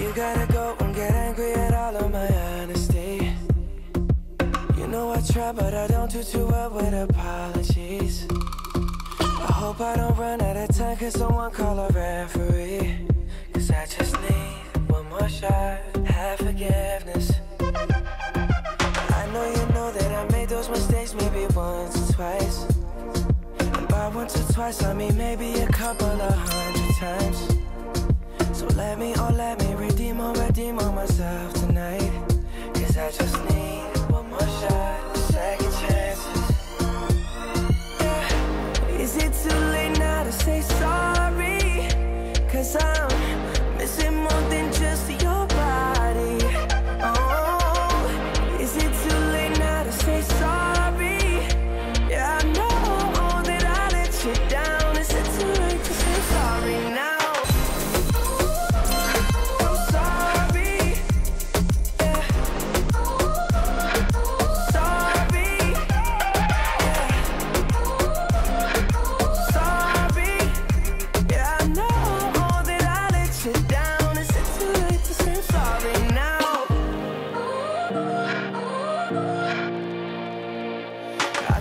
You gotta go and get angry at all of my honesty. You know I try, but I don't do too well with apologies. I hope I don't run out of time, cause someone call a referee. Cause I just need one more shot, have forgiveness. Twice, I mean maybe a couple of hundred times. So let me, oh let me redeem or redeem on myself tonight Cause I just need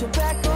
You back